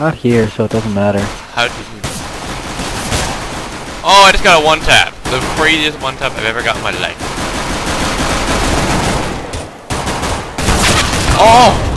Not here, so it doesn't matter. How did you... Oh, I just got a one tap. The craziest one tap I've ever got in my life. Oh!